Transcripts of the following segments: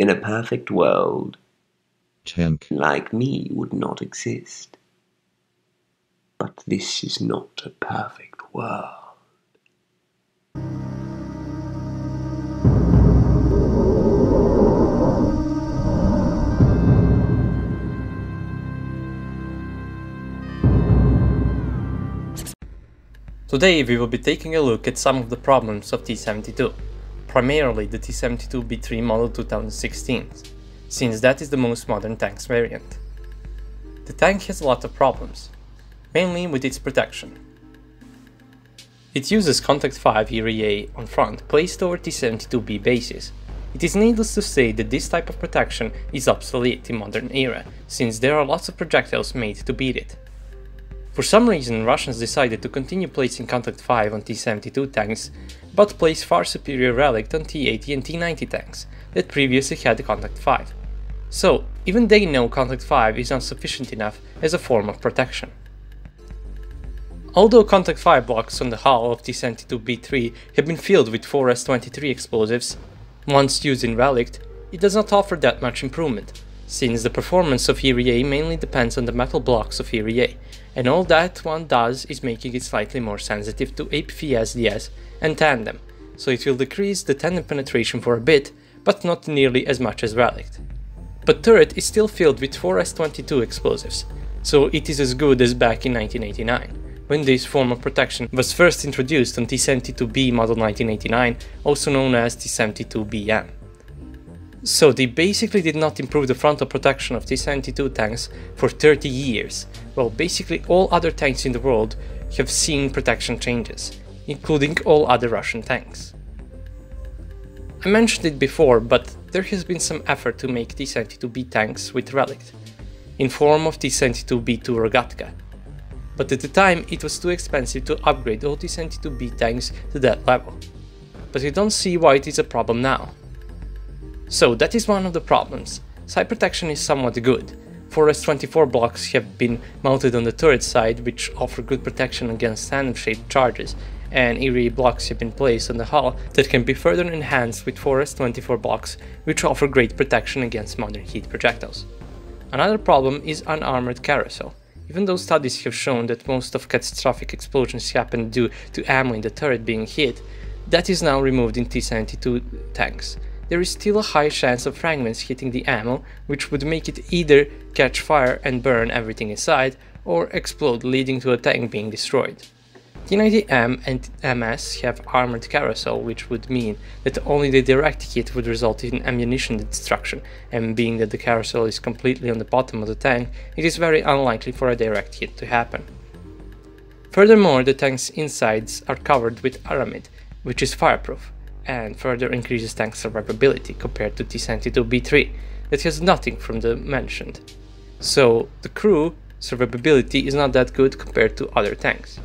In a perfect world, tank, like me would not exist. But this is not a perfect world. Today we will be taking a look at some of the problems of T-72, primarily the T-72B3 model 2016, since that is the most modern tank's variant. The tank has a lot of problems, mainly with its protection. It uses Contact 5 ERA on front placed over T-72B bases. It is needless to say that this type of protection is obsolete in modern era, since there are lots of projectiles made to beat it. For some reason Russians decided to continue placing Contact 5 on T-72 tanks, but place far superior Relict on T-80 and T-90 tanks that previously had the Contact 5. So, even they know Contact 5 is not sufficient enough as a form of protection. Although Contact 5 blocks on the hull of T-72B3 have been filled with 4S-23 explosives, once used in Relict, it does not offer that much improvement, since the performance of ERA mainly depends on the metal blocks of ERA, and all that one does is making it slightly more sensitive to APFSDS and tandem, so it will decrease the tandem penetration for a bit, but not nearly as much as Relict. But turret is still filled with 4S22 explosives, so it is as good as back in 1989, when this form of protection was first introduced on T-72B model 1989, also known as T-72BM. So they basically did not improve the frontal protection of T-72 tanks for 30 years, while basically all other tanks in the world have seen protection changes, including all other Russian tanks. I mentioned it before, but there has been some effort to make T-72B tanks with Relict, in form of T-72B2 Rogatka, but at the time it was too expensive to upgrade all T-72B tanks to that level. But we don't see why it is a problem now. So that is one of the problems. Side protection is somewhat good. 4S24 blocks have been mounted on the turret side which offer good protection against tandem-shaped charges, and ERA blocks have been placed on the hull that can be further enhanced with 4S24 blocks which offer great protection against modern heat projectiles. Another problem is unarmored carousel. Even though studies have shown that most of catastrophic explosions happen due to ammo in the turret being hit, that is now removed in T-72 tanks there is still a high chance of fragments hitting the ammo, which would make it either catch fire and burn everything inside, or explode leading to a tank being destroyed. T90M and MS have armored carousel, which would mean that only the direct hit would result in ammunition destruction, and being that the carousel is completely on the bottom of the tank, it is very unlikely for a direct hit to happen. Furthermore, the tank's insides are covered with aramid, which is fireproof, and further increases tank survivability compared to T-72B3 that has nothing from the mentioned. So the crew survivability is not that good compared to other tanks.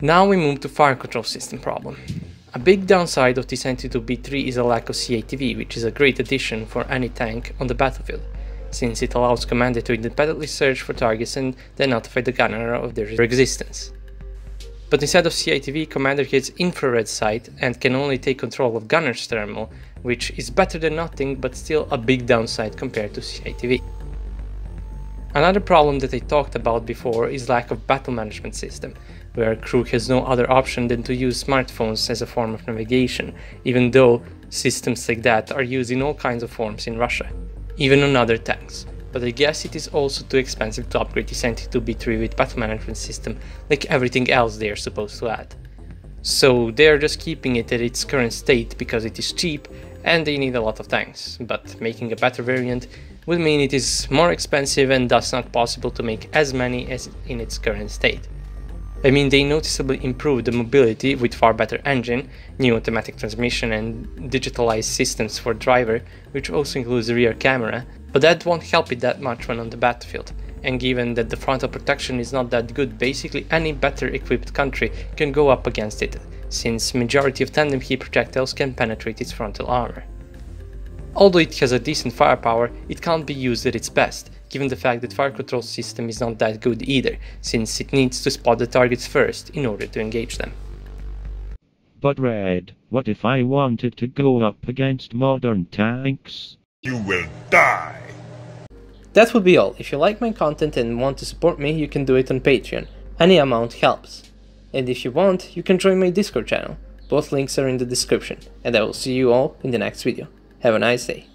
Now we move to fire control system problem. A big downside of T-72B3 is a lack of CITV, which is a great addition for any tank on the battlefield, since it allows commander to independently search for targets and then notify the gunner of their existence. But instead of CITV, Commander gets infrared sight and can only take control of Gunner's thermal, which is better than nothing but still a big downside compared to CITV. Another problem that I talked about before is lack of battle management system, where crew has no other option than to use smartphones as a form of navigation, even though systems like that are used in all kinds of forms in Russia, even on other tanks but I guess it is also too expensive to upgrade the T-72B3 with battle management system like everything else they are supposed to add. So they are just keeping it at its current state because it is cheap and they need a lot of tanks, but making a better variant would mean it is more expensive and thus not possible to make as many as in its current state. I mean, they noticeably improved the mobility with far better engine, new automatic transmission and digitalized systems for driver, which also includes rear camera, but that won't help it that much when on the battlefield. And given that the frontal protection is not that good, basically any better equipped country can go up against it, since majority of tandem heat projectiles can penetrate its frontal armor. Although it has a decent firepower, it can't be used at its best, given the fact that fire control system is not that good either, since it needs to spot the targets first in order to engage them. But Red, what if I wanted to go up against modern tanks? You will die! That would be all. If you like my content and want to support me, you can do it on Patreon. Any amount helps. And if you want, you can join my Discord channel. Both links are in the description. And I will see you all in the next video. Have a nice day.